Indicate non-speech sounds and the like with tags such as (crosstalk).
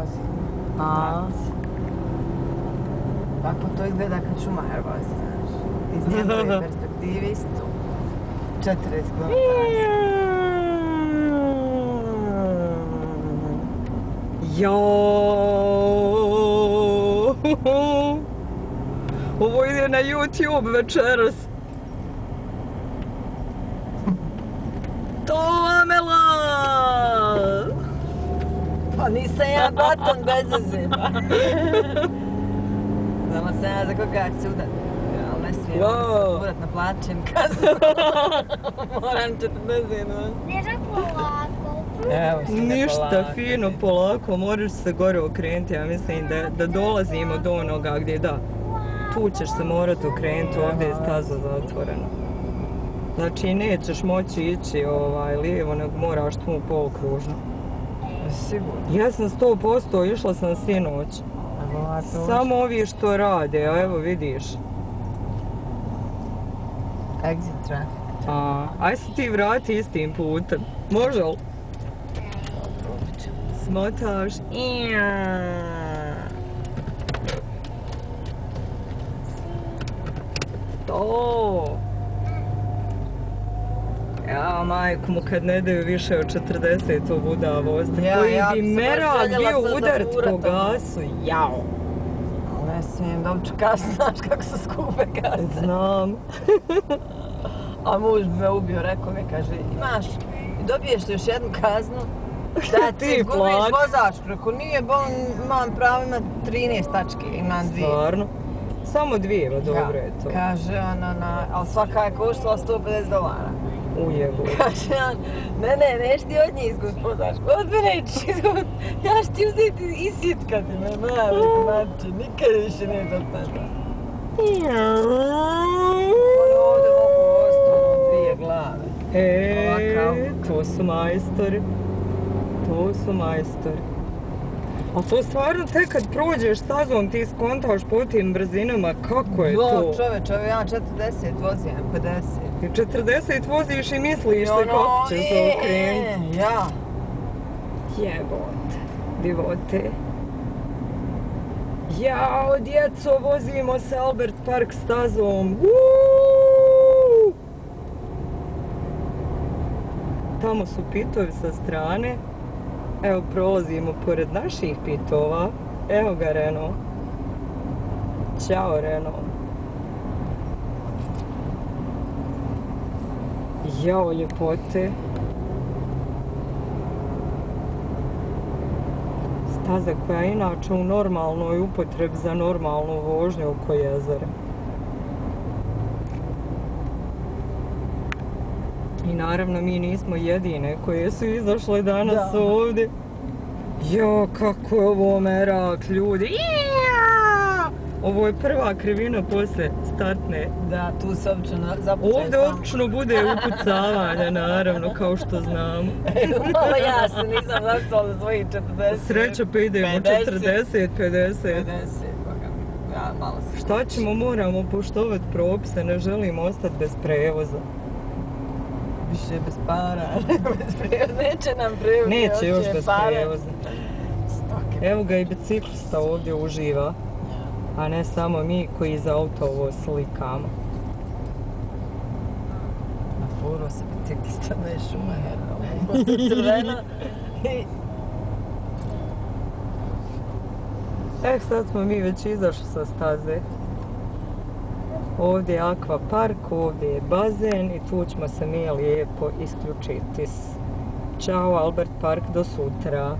vozi. A, Tako to izgleda kad Schumacher vozi, znaš. Iz njegove perspektive isto. 40 km. Jao. Ovo ide na YouTube večeras. To Amela! Pa nisam ja baton bez veze. Znala sam ja za koga ću udat. Ali ne smijem Wow. se udat na plaćem kaznu. (laughs) Moram 40 Niže polako. Evo Ništa, polako. fino, polako, moraš se gore okrenuti, ja mislim da, da dolazimo do onoga gdje da. Tu ćeš se morat okrenuti, ovdje je staza zatvorena. Znači nećeš moći ići ovaj, lijevo, nego moraš tu polukružno. Sigurno. Ja sam 100% išla sam sinoć. Samo ovi što rade, a evo vidiš. Exit traffic. A, aj se ti vrati istim putem. Može li? Smotaš. To. Ja, majku mu kad ne daju više od 40 to buda voziti. Ja, Koji ja bi se merak bio zafurat, po gasu. Jao. Ali ne smijem da uću kasno, (laughs) znaš kako su skupe kazne. Znam. (laughs) A muž me ubio, rekao mi, kaže, imaš, dobiješ još jednu kaznu, (laughs) da ti Ti gubiš vozač. Rekao, nije, bon, imam pravo imat 13 tačke, imam dvije. Stvarno. Samo dvije, ma dobro je to. Kaže on, ona, ali svaka je koštala 150 dolara. Ujebu. (laughs) Kaže on, ne, ne, neš ti od nje izgubit vozačku, od mene ćeš ja ću ti uzeti i sitkati me, mali mače, nikad više ne do tada. Oni ovdje mogu ono dvije glave. E, to su majstori. To su majstori. A to stvarno tek kad prođeš stazom ti skontaš po tim brzinama kako je Jo, to. čoveče, evo ja 40 vozim, 50. I 40 voziš i misliš se ono, kako ćeš se okrenuti. Ja. Jebote, divote. Jao, djeco, vozimo se Albert Park stazom. Uuu! Tamo su pitovi sa strane. Evo, prolazimo pored naših pitova. Evo ga, Renault. Ćao, Renault. Jao, ljepote. Staza koja je inače u normalnoj upotrebi za normalnu vožnju oko jezera. I naravno mi nismo jedine koje su izašle danas Da. ovdje. Jo, kako je ovo merak, ljudi. Ovo je prva krivina poslije startne. Da, tu se obično zapucaju Ovdje obično bude upucavanja, naravno, kao što znamo. (laughs) Malo ja se nisam zapisala za svojih 40. Sreća pa idemo 40, 50. 50, boga mi. Ja, malo. Šta ćemo, moramo poštovati propise, ne želimo ostati bez prevoza. Više bez para, nego (laughs) bez prijevoza. Neće nam prijevoz. Neće još bez. Stoke. Evo ga i biciklista ovdje uživa, a ne samo mi koji za auto ovo slikamo. Na furu se biciklista da je Schumacher, ovo je crvena. Eh, sad smo mi već izašli sa staze. Ovdje je akva park, ovdje je bazen i tu ćemo se mi lijepo isključiti. Ćao Albert Park, do sutra.